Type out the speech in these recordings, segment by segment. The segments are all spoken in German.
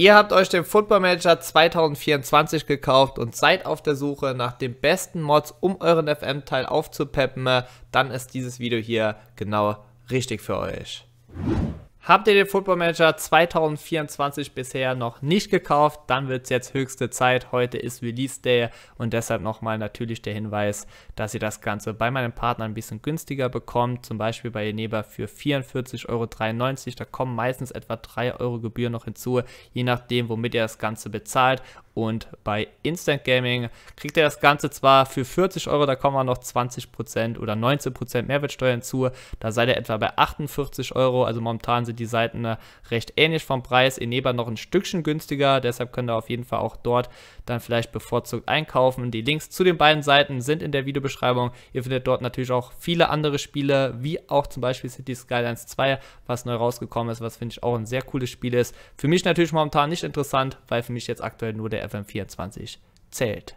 Ihr habt euch den Football Manager 2024 gekauft und seid auf der Suche nach den besten Mods, um euren FM-Teil aufzupeppen, dann ist dieses Video hier genau richtig für euch. Habt ihr den Football Manager 2024 bisher noch nicht gekauft, dann wird es jetzt höchste Zeit. Heute ist Release Day und deshalb nochmal natürlich der Hinweis, dass ihr das Ganze bei meinem Partner ein bisschen günstiger bekommt. Zum Beispiel bei Eneba für 44,93 Euro. Da kommen meistens etwa 3 Euro Gebühr noch hinzu, je nachdem, womit ihr das Ganze bezahlt. Und bei Instant Gaming kriegt ihr das Ganze zwar für 40 Euro, da kommen auch noch 20% oder 19% Mehrwertsteuer hinzu. Da seid ihr etwa bei 48 Euro. Also momentan sind die Seiten äh, recht ähnlich vom Preis. Eneba noch ein Stückchen günstiger, deshalb könnt ihr auf jeden Fall auch dort dann vielleicht bevorzugt einkaufen. Die Links zu den beiden Seiten sind in der Videobeschreibung. Ihr findet dort natürlich auch viele andere Spiele, wie auch zum Beispiel City Skylines 2, was neu rausgekommen ist, was finde ich auch ein sehr cooles Spiel ist. Für mich natürlich momentan nicht interessant, weil für mich jetzt aktuell nur der FM24 zählt.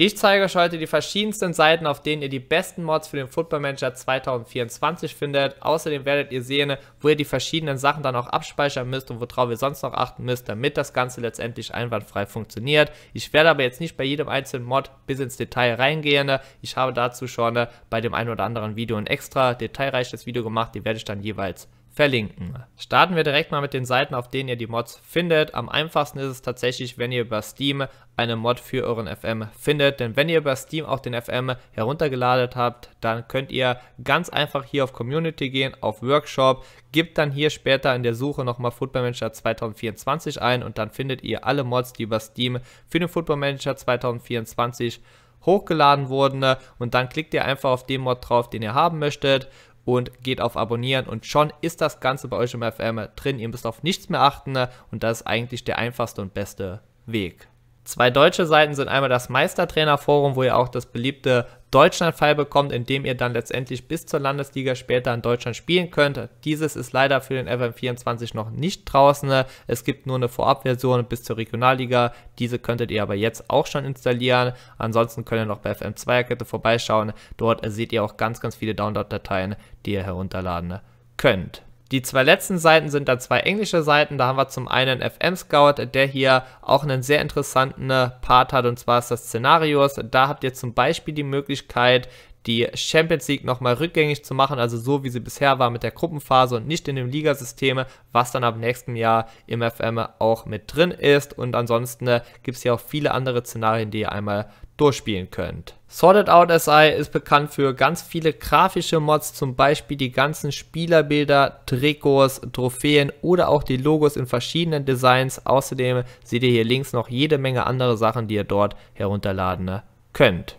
Ich zeige euch heute die verschiedensten Seiten, auf denen ihr die besten Mods für den Football Manager 2024 findet. Außerdem werdet ihr sehen, wo ihr die verschiedenen Sachen dann auch abspeichern müsst und worauf ihr sonst noch achten müsst, damit das Ganze letztendlich einwandfrei funktioniert. Ich werde aber jetzt nicht bei jedem einzelnen Mod bis ins Detail reingehen. Ich habe dazu schon bei dem einen oder anderen Video ein extra detailreiches Video gemacht, die werde ich dann jeweils verlinken. Starten wir direkt mal mit den Seiten, auf denen ihr die Mods findet. Am einfachsten ist es tatsächlich, wenn ihr über Steam eine Mod für euren FM findet. Denn wenn ihr über Steam auch den FM heruntergeladen habt, dann könnt ihr ganz einfach hier auf Community gehen, auf Workshop, gebt dann hier später in der Suche nochmal Football Manager 2024 ein und dann findet ihr alle Mods, die über Steam für den Football Manager 2024 hochgeladen wurden und dann klickt ihr einfach auf den Mod drauf, den ihr haben möchtet und geht auf Abonnieren und schon ist das Ganze bei euch im FM drin. Ihr müsst auf nichts mehr achten und das ist eigentlich der einfachste und beste Weg. Zwei deutsche Seiten sind einmal das Meistertrainerforum, wo ihr auch das beliebte Deutschland-File bekommt, in dem ihr dann letztendlich bis zur Landesliga später in Deutschland spielen könnt. Dieses ist leider für den FM24 noch nicht draußen. Es gibt nur eine Vorabversion bis zur Regionalliga. Diese könntet ihr aber jetzt auch schon installieren. Ansonsten könnt ihr noch bei FM2er-Kette vorbeischauen. Dort seht ihr auch ganz, ganz viele Download-Dateien, die ihr herunterladen könnt. Die zwei letzten Seiten sind dann zwei englische Seiten. Da haben wir zum einen FM Scout, der hier auch einen sehr interessanten Part hat und zwar ist das Szenarios. Da habt ihr zum Beispiel die Möglichkeit, die Champions League nochmal rückgängig zu machen, also so wie sie bisher war mit der Gruppenphase und nicht in dem Ligasystem, was dann ab nächstem Jahr im FM auch mit drin ist. Und ansonsten gibt es hier auch viele andere Szenarien, die ihr einmal durchspielen könnt. Sorted Out SI ist bekannt für ganz viele grafische Mods, zum Beispiel die ganzen Spielerbilder, Trikots, Trophäen oder auch die Logos in verschiedenen Designs. Außerdem seht ihr hier links noch jede Menge andere Sachen, die ihr dort herunterladen könnt.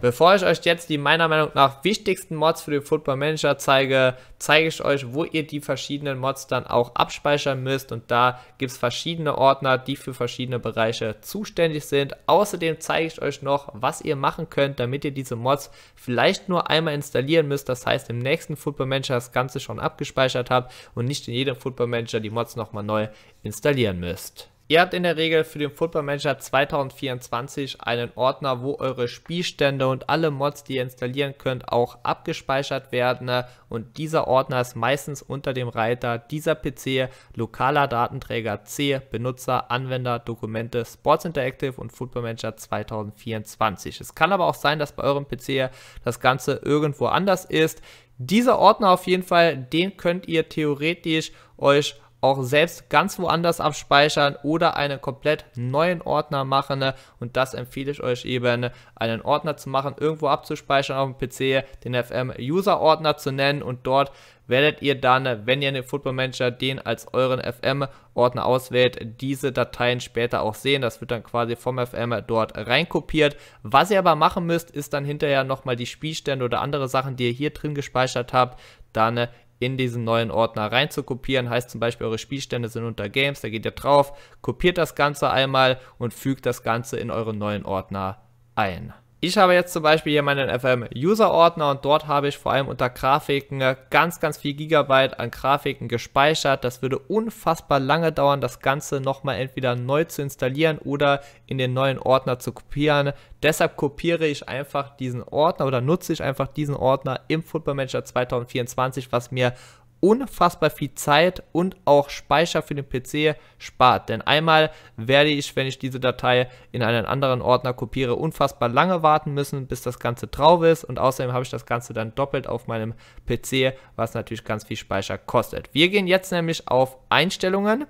Bevor ich euch jetzt die meiner Meinung nach wichtigsten Mods für den Football Manager zeige, zeige ich euch, wo ihr die verschiedenen Mods dann auch abspeichern müsst und da gibt es verschiedene Ordner, die für verschiedene Bereiche zuständig sind. Außerdem zeige ich euch noch, was ihr machen könnt, damit ihr diese Mods vielleicht nur einmal installieren müsst, das heißt im nächsten Football Manager das Ganze schon abgespeichert habt und nicht in jedem Football Manager die Mods nochmal neu installieren müsst. Ihr habt in der Regel für den Football Manager 2024 einen Ordner, wo eure Spielstände und alle Mods, die ihr installieren könnt, auch abgespeichert werden. Und dieser Ordner ist meistens unter dem Reiter dieser PC, lokaler Datenträger C, Benutzer, Anwender, Dokumente, Sports Interactive und Football Manager 2024. Es kann aber auch sein, dass bei eurem PC das Ganze irgendwo anders ist. Dieser Ordner auf jeden Fall, den könnt ihr theoretisch euch auch selbst ganz woanders abspeichern oder einen komplett neuen Ordner machen. Und das empfehle ich euch eben, einen Ordner zu machen, irgendwo abzuspeichern auf dem PC, den FM User Ordner zu nennen und dort werdet ihr dann, wenn ihr den Football Manager den als euren FM-Ordner auswählt, diese Dateien später auch sehen. Das wird dann quasi vom FM dort reinkopiert. Was ihr aber machen müsst, ist dann hinterher nochmal die Spielstände oder andere Sachen, die ihr hier drin gespeichert habt, dann in diesen neuen Ordner rein zu kopieren. Heißt zum Beispiel, eure Spielstände sind unter Games, da geht ihr drauf, kopiert das Ganze einmal und fügt das Ganze in euren neuen Ordner ein. Ich habe jetzt zum Beispiel hier meinen FM-User-Ordner und dort habe ich vor allem unter Grafiken ganz, ganz viel Gigabyte an Grafiken gespeichert. Das würde unfassbar lange dauern, das Ganze nochmal entweder neu zu installieren oder in den neuen Ordner zu kopieren. Deshalb kopiere ich einfach diesen Ordner oder nutze ich einfach diesen Ordner im Football Manager 2024, was mir unfassbar viel Zeit und auch Speicher für den PC spart. Denn einmal werde ich, wenn ich diese Datei in einen anderen Ordner kopiere, unfassbar lange warten müssen, bis das Ganze drauf ist. Und außerdem habe ich das Ganze dann doppelt auf meinem PC, was natürlich ganz viel Speicher kostet. Wir gehen jetzt nämlich auf Einstellungen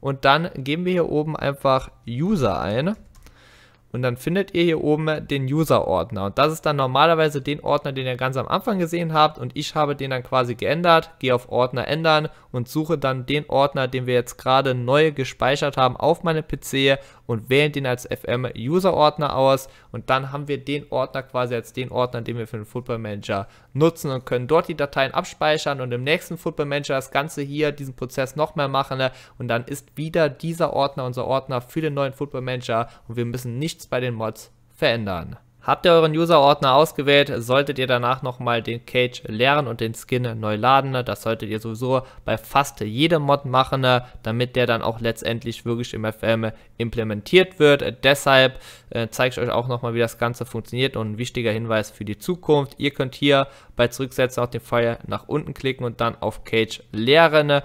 und dann geben wir hier oben einfach User ein. Und dann findet ihr hier oben den User-Ordner. Und das ist dann normalerweise den Ordner, den ihr ganz am Anfang gesehen habt. Und ich habe den dann quasi geändert. Gehe auf Ordner ändern und suche dann den Ordner, den wir jetzt gerade neu gespeichert haben auf meinem PC und wählen den als FM-User-Ordner aus. Und dann haben wir den Ordner quasi als den Ordner, den wir für den Football Manager nutzen und können dort die Dateien abspeichern und im nächsten Football Manager das Ganze hier, diesen Prozess nochmal machen. Und dann ist wieder dieser Ordner unser Ordner für den neuen Football Manager und wir müssen nichts bei den Mods verändern. Habt ihr euren User-Ordner ausgewählt, solltet ihr danach nochmal den Cage leeren und den Skin neu laden. Das solltet ihr sowieso bei fast jedem Mod machen, damit der dann auch letztendlich wirklich im FM implementiert wird. Deshalb äh, zeige ich euch auch nochmal, wie das Ganze funktioniert und ein wichtiger Hinweis für die Zukunft. Ihr könnt hier bei Zurücksetzen auf den Pfeil nach unten klicken und dann auf Cage leeren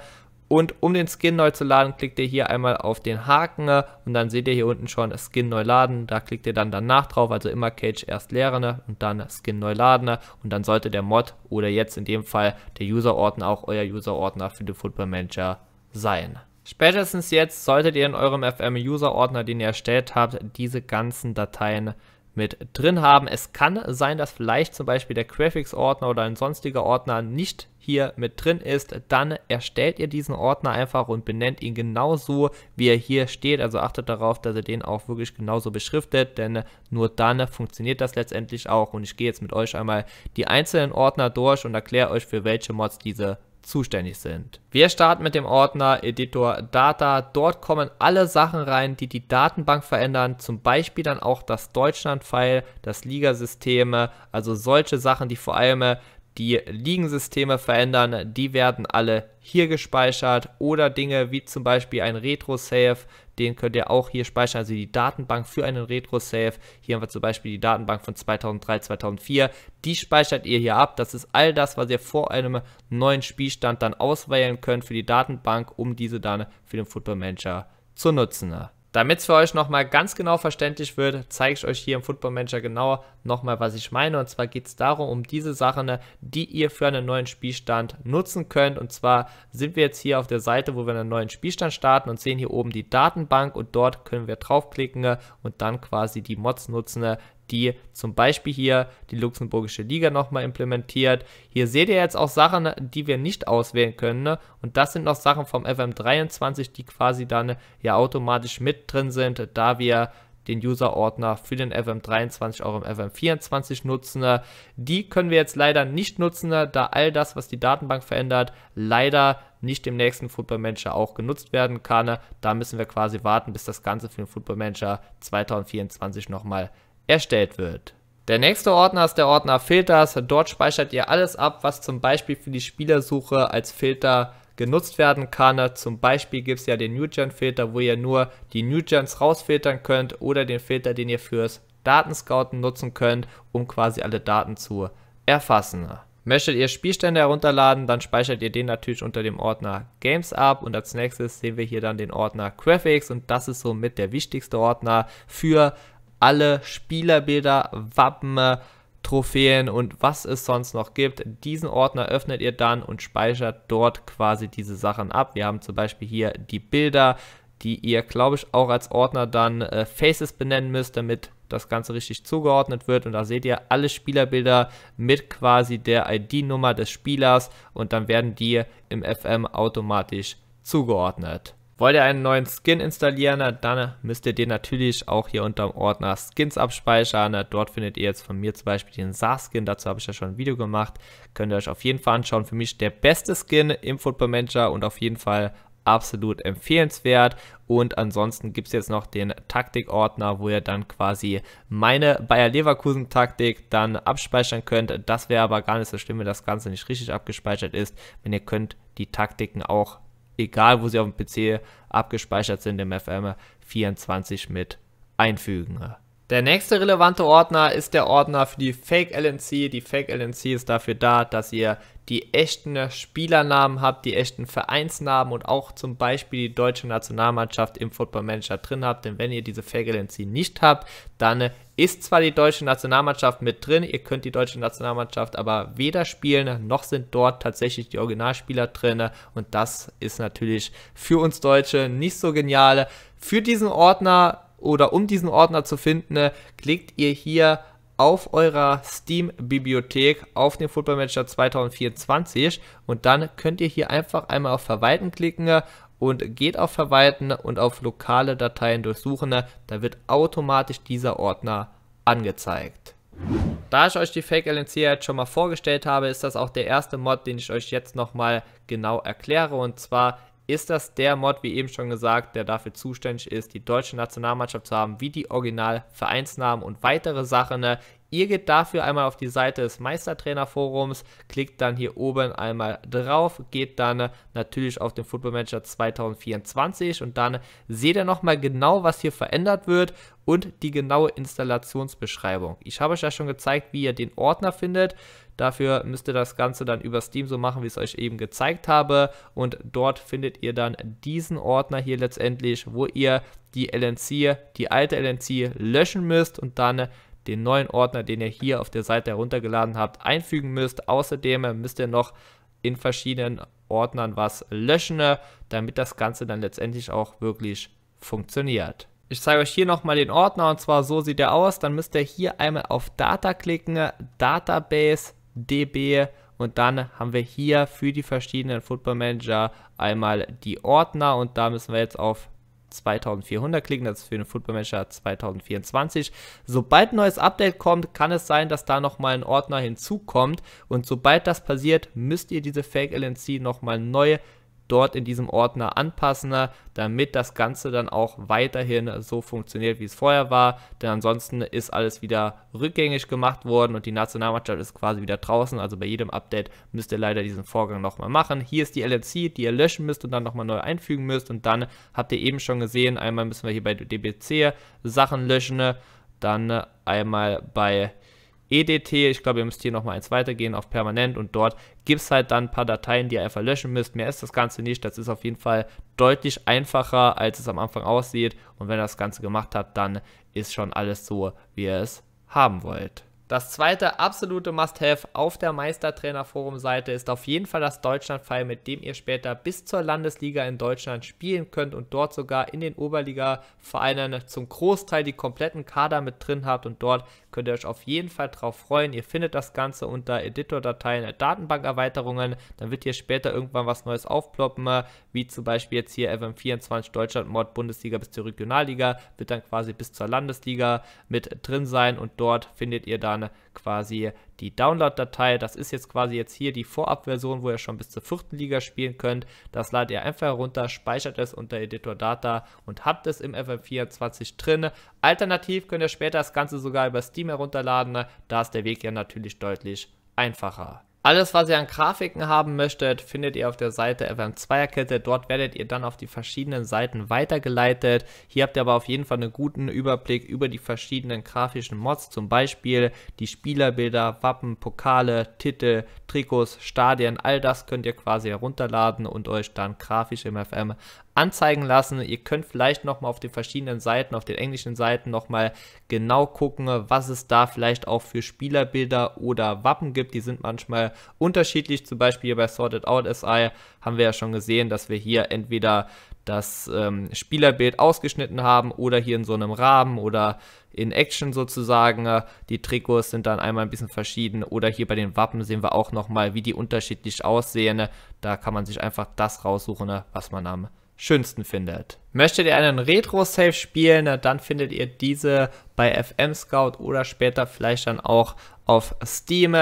und um den Skin neu zu laden, klickt ihr hier einmal auf den Haken und dann seht ihr hier unten schon Skin neu laden. Da klickt ihr dann danach drauf, also immer Cage erst leeren und dann Skin neu laden. Und dann sollte der Mod oder jetzt in dem Fall der User-Ordner auch euer User-Ordner für den Football Manager sein. Spätestens jetzt solltet ihr in eurem FM-User-Ordner, den ihr erstellt habt, diese ganzen Dateien mit drin haben. Es kann sein, dass vielleicht zum Beispiel der Graphics-Ordner oder ein sonstiger Ordner nicht hier mit drin ist, dann erstellt ihr diesen Ordner einfach und benennt ihn genauso, wie er hier steht. Also achtet darauf, dass ihr den auch wirklich genauso beschriftet, denn nur dann funktioniert das letztendlich auch. Und ich gehe jetzt mit euch einmal die einzelnen Ordner durch und erkläre euch, für welche Mods diese zuständig sind. Wir starten mit dem Ordner Editor Data. Dort kommen alle Sachen rein, die die Datenbank verändern, zum Beispiel dann auch das Deutschland-File, das Ligasysteme, also solche Sachen, die vor allem die Ligensysteme verändern, die werden alle hier gespeichert oder Dinge wie zum Beispiel ein Retro-Save, den könnt ihr auch hier speichern, also die Datenbank für einen Retro-Save. Hier haben wir zum Beispiel die Datenbank von 2003, 2004, die speichert ihr hier ab. Das ist all das, was ihr vor einem neuen Spielstand dann auswählen könnt für die Datenbank, um diese dann für den Football Manager zu nutzen. Damit es für euch nochmal ganz genau verständlich wird, zeige ich euch hier im Football Manager genau nochmal, was ich meine. Und zwar geht es darum, um diese Sachen, die ihr für einen neuen Spielstand nutzen könnt. Und zwar sind wir jetzt hier auf der Seite, wo wir einen neuen Spielstand starten und sehen hier oben die Datenbank und dort können wir draufklicken und dann quasi die Mods nutzen, die zum Beispiel hier die luxemburgische Liga nochmal implementiert. Hier seht ihr jetzt auch Sachen, die wir nicht auswählen können. Ne? Und das sind noch Sachen vom FM23, die quasi dann ja automatisch mit drin sind, da wir den User-Ordner für den FM23 auch im FM24 nutzen. Die können wir jetzt leider nicht nutzen, da all das, was die Datenbank verändert, leider nicht im nächsten Football Manager auch genutzt werden kann. Da müssen wir quasi warten, bis das Ganze für den Football Manager 2024 nochmal erstellt wird. Der nächste Ordner ist der Ordner Filters. Dort speichert ihr alles ab, was zum Beispiel für die Spielersuche als Filter genutzt werden kann. Zum Beispiel gibt es ja den NewGen-Filter, wo ihr nur die NewGens rausfiltern könnt oder den Filter, den ihr fürs Datenscouten nutzen könnt, um quasi alle Daten zu erfassen. Möchtet ihr Spielstände herunterladen, dann speichert ihr den natürlich unter dem Ordner Games ab und als nächstes sehen wir hier dann den Ordner Graphics und das ist somit der wichtigste Ordner für alle Spielerbilder, Wappen, Trophäen und was es sonst noch gibt. Diesen Ordner öffnet ihr dann und speichert dort quasi diese Sachen ab. Wir haben zum Beispiel hier die Bilder, die ihr, glaube ich, auch als Ordner dann äh, Faces benennen müsst, damit das Ganze richtig zugeordnet wird. Und da seht ihr alle Spielerbilder mit quasi der ID-Nummer des Spielers und dann werden die im FM automatisch zugeordnet. Wollt ihr einen neuen Skin installieren, dann müsst ihr den natürlich auch hier unter dem Ordner Skins abspeichern. Dort findet ihr jetzt von mir zum Beispiel den SAR-Skin, dazu habe ich ja schon ein Video gemacht. Könnt ihr euch auf jeden Fall anschauen. Für mich der beste Skin im Football Manager und auf jeden Fall absolut empfehlenswert. Und ansonsten gibt es jetzt noch den Taktikordner, wo ihr dann quasi meine Bayer Leverkusen Taktik dann abspeichern könnt. Das wäre aber gar nicht so schlimm, wenn das Ganze nicht richtig abgespeichert ist. Wenn ihr könnt die Taktiken auch egal wo sie auf dem PC abgespeichert sind, im FM24 mit einfügen. Der nächste relevante Ordner ist der Ordner für die Fake LNC. Die Fake LNC ist dafür da, dass ihr die echten Spielernamen habt, die echten Vereinsnamen und auch zum Beispiel die deutsche Nationalmannschaft im Football Manager drin habt. Denn wenn ihr diese Fake LNC nicht habt, dann ist zwar die deutsche Nationalmannschaft mit drin, ihr könnt die deutsche Nationalmannschaft aber weder spielen, noch sind dort tatsächlich die Originalspieler drin. Und das ist natürlich für uns Deutsche nicht so genial. Für diesen Ordner oder um diesen Ordner zu finden, klickt ihr hier auf eurer Steam-Bibliothek auf den Football Manager 2024 und dann könnt ihr hier einfach einmal auf Verwalten klicken und geht auf Verwalten und auf lokale Dateien durchsuchen. Da wird automatisch dieser Ordner angezeigt. Da ich euch die Fake LNC jetzt schon mal vorgestellt habe, ist das auch der erste Mod, den ich euch jetzt nochmal genau erkläre. Und zwar ist das der Mod, wie eben schon gesagt, der dafür zuständig ist, die deutsche Nationalmannschaft zu haben, wie die Original-Vereinsnamen und weitere Sachen. Ne? Ihr geht dafür einmal auf die Seite des Meistertrainerforums, klickt dann hier oben einmal drauf, geht dann natürlich auf den Football Manager 2024 und dann seht ihr nochmal genau, was hier verändert wird und die genaue Installationsbeschreibung. Ich habe euch ja schon gezeigt, wie ihr den Ordner findet. Dafür müsst ihr das Ganze dann über Steam so machen, wie ich es euch eben gezeigt habe. Und dort findet ihr dann diesen Ordner hier letztendlich, wo ihr die LNC, die alte LNC löschen müsst und dann den neuen Ordner, den ihr hier auf der Seite heruntergeladen habt, einfügen müsst. Außerdem müsst ihr noch in verschiedenen Ordnern was löschen, damit das Ganze dann letztendlich auch wirklich funktioniert. Ich zeige euch hier nochmal den Ordner und zwar so sieht er aus. Dann müsst ihr hier einmal auf Data klicken, Database, DB und dann haben wir hier für die verschiedenen Football Manager einmal die Ordner und da müssen wir jetzt auf 2400 klicken, das ist für den Football Manager 2024. Sobald ein neues Update kommt, kann es sein, dass da nochmal ein Ordner hinzukommt und sobald das passiert, müsst ihr diese Fake LNC nochmal neu dort in diesem Ordner anpassen, damit das Ganze dann auch weiterhin so funktioniert, wie es vorher war. Denn ansonsten ist alles wieder rückgängig gemacht worden und die Nationalmannschaft ist quasi wieder draußen. Also bei jedem Update müsst ihr leider diesen Vorgang nochmal machen. Hier ist die LNC, die ihr löschen müsst und dann nochmal neu einfügen müsst. Und dann habt ihr eben schon gesehen, einmal müssen wir hier bei DBC Sachen löschen, dann einmal bei EDT. Ich glaube, ihr müsst hier nochmal eins weitergehen auf permanent und dort gibt es halt dann ein paar Dateien, die ihr einfach löschen müsst. Mehr ist das Ganze nicht. Das ist auf jeden Fall deutlich einfacher, als es am Anfang aussieht. Und wenn ihr das Ganze gemacht habt, dann ist schon alles so, wie ihr es haben wollt. Das zweite absolute Must-Have auf der Meistertrainer-Forum-Seite ist auf jeden Fall das Deutschland-File, mit dem ihr später bis zur Landesliga in Deutschland spielen könnt und dort sogar in den Oberliga-Vereinen zum Großteil die kompletten Kader mit drin habt und dort könnt ihr euch auf jeden Fall drauf freuen. Ihr findet das Ganze unter Editor-Dateien, Datenbankerweiterungen, dann wird hier später irgendwann was Neues aufploppen, wie zum Beispiel jetzt hier FM24 Deutschland Mod Bundesliga bis zur Regionalliga, wird dann quasi bis zur Landesliga mit drin sein und dort findet ihr dann quasi die Download-Datei. Das ist jetzt quasi jetzt hier die Vorabversion, wo ihr schon bis zur vierten Liga spielen könnt. Das ladet ihr einfach herunter, speichert es unter Editor Data und habt es im FM24 drin. Alternativ könnt ihr später das Ganze sogar über Steam herunterladen. Da ist der Weg ja natürlich deutlich einfacher. Alles, was ihr an Grafiken haben möchtet, findet ihr auf der Seite FM2er-Kette. Dort werdet ihr dann auf die verschiedenen Seiten weitergeleitet. Hier habt ihr aber auf jeden Fall einen guten Überblick über die verschiedenen grafischen Mods, zum Beispiel die Spielerbilder, Wappen, Pokale, Titel, Trikots, Stadien. All das könnt ihr quasi herunterladen und euch dann grafisch im FM anzeigen lassen. Ihr könnt vielleicht nochmal auf den verschiedenen Seiten, auf den englischen Seiten nochmal genau gucken, was es da vielleicht auch für Spielerbilder oder Wappen gibt. Die sind manchmal unterschiedlich. Zum Beispiel bei Sorted Out SI haben wir ja schon gesehen, dass wir hier entweder das ähm, Spielerbild ausgeschnitten haben oder hier in so einem Rahmen oder in Action sozusagen. Die Trikots sind dann einmal ein bisschen verschieden oder hier bei den Wappen sehen wir auch nochmal, wie die unterschiedlich aussehen. Da kann man sich einfach das raussuchen, was man am schönsten findet. Möchtet ihr einen Retro-Save spielen, dann findet ihr diese bei FM Scout oder später vielleicht dann auch auf Steam.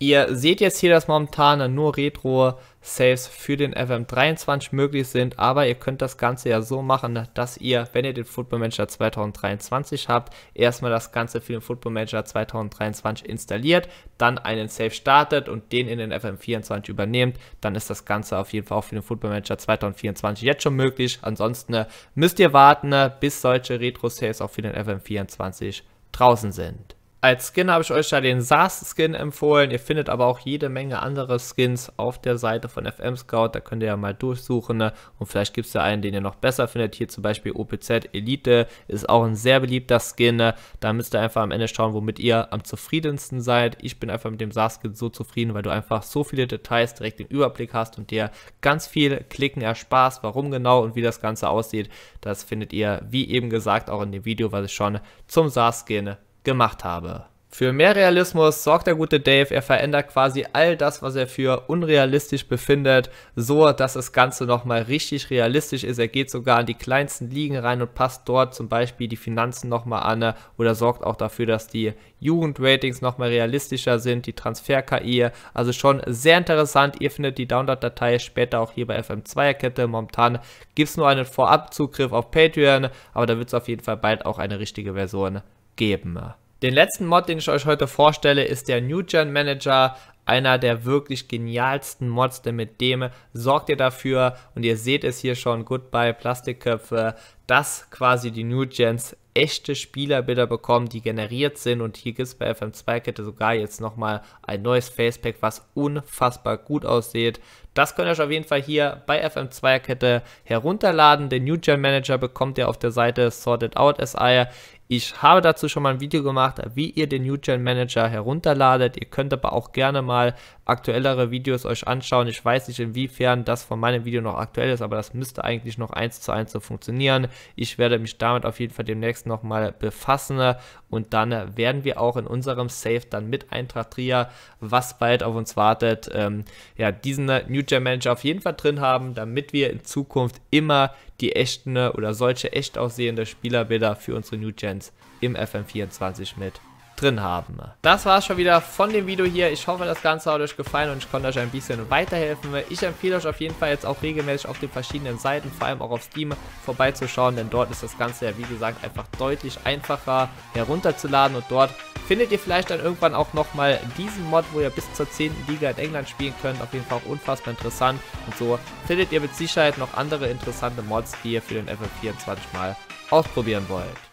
Ihr seht jetzt hier, dass momentan nur Retro-Saves für den FM23 möglich sind, aber ihr könnt das Ganze ja so machen, dass ihr, wenn ihr den Football Manager 2023 habt, erstmal das Ganze für den Football Manager 2023 installiert, dann einen Save startet und den in den FM24 übernehmt, dann ist das Ganze auf jeden Fall auch für den Football Manager 2024 jetzt schon möglich. Ansonsten äh, müsst ihr warten, äh, bis solche Retro-Saves auch für den FM24 draußen sind. Als Skin habe ich euch ja den SARS-Skin empfohlen. Ihr findet aber auch jede Menge andere Skins auf der Seite von FM Scout. Da könnt ihr ja mal durchsuchen. Ne? Und vielleicht gibt es ja einen, den ihr noch besser findet. Hier zum Beispiel OPZ Elite ist auch ein sehr beliebter Skin. Ne? Da müsst ihr einfach am Ende schauen, womit ihr am zufriedensten seid. Ich bin einfach mit dem SARS-Skin so zufrieden, weil du einfach so viele Details direkt den Überblick hast und dir ganz viel Klicken ersparst. Warum genau und wie das Ganze aussieht, das findet ihr, wie eben gesagt, auch in dem Video, was ich schon zum SARS-Skin gemacht habe. Für mehr Realismus sorgt der gute Dave, er verändert quasi all das, was er für unrealistisch befindet, so dass das Ganze nochmal richtig realistisch ist. Er geht sogar an die kleinsten Ligen rein und passt dort zum Beispiel die Finanzen nochmal an oder sorgt auch dafür, dass die Jugendratings nochmal realistischer sind, die Transfer-KI, also schon sehr interessant. Ihr findet die Download-Datei später auch hier bei FM2-Kette. Momentan gibt es nur einen Vorabzugriff auf Patreon, aber da wird es auf jeden Fall bald auch eine richtige Version geben. Den letzten Mod, den ich euch heute vorstelle, ist der New Gen Manager, einer der wirklich genialsten Mods, denn mit dem sorgt ihr dafür, und ihr seht es hier schon, Goodbye Plastikköpfe, dass quasi die New Gens echte Spielerbilder bekommen, die generiert sind. Und hier gibt es bei FM2-Kette sogar jetzt nochmal ein neues Facepack, was unfassbar gut aussieht. Das könnt ihr euch auf jeden Fall hier bei FM2-Kette herunterladen. Den New Gen Manager bekommt ihr auf der Seite Sorted Out SI. Ich habe dazu schon mal ein Video gemacht, wie ihr den NewGen Manager herunterladet. Ihr könnt aber auch gerne mal aktuellere Videos euch anschauen. Ich weiß nicht, inwiefern das von meinem Video noch aktuell ist, aber das müsste eigentlich noch eins zu eins so funktionieren. Ich werde mich damit auf jeden Fall demnächst nochmal befassen und dann werden wir auch in unserem Save dann mit Eintracht Trier, was bald auf uns wartet, ähm, ja, diesen NewGen Manager auf jeden Fall drin haben, damit wir in Zukunft immer die echten oder solche echt aussehende Spielerbilder für unsere New Gens im FM24 mit drin haben. Das war es schon wieder von dem Video hier. Ich hoffe, das Ganze hat euch gefallen und ich konnte euch ein bisschen weiterhelfen. Ich empfehle euch auf jeden Fall jetzt auch regelmäßig auf den verschiedenen Seiten, vor allem auch auf Steam, vorbeizuschauen, denn dort ist das Ganze ja, wie gesagt, einfach deutlich einfacher herunterzuladen und dort findet ihr vielleicht dann irgendwann auch nochmal diesen Mod, wo ihr bis zur 10. Liga in England spielen könnt. Auf jeden Fall auch unfassbar interessant. Und so findet ihr mit Sicherheit noch andere interessante Mods, die ihr für den FF24 mal ausprobieren wollt.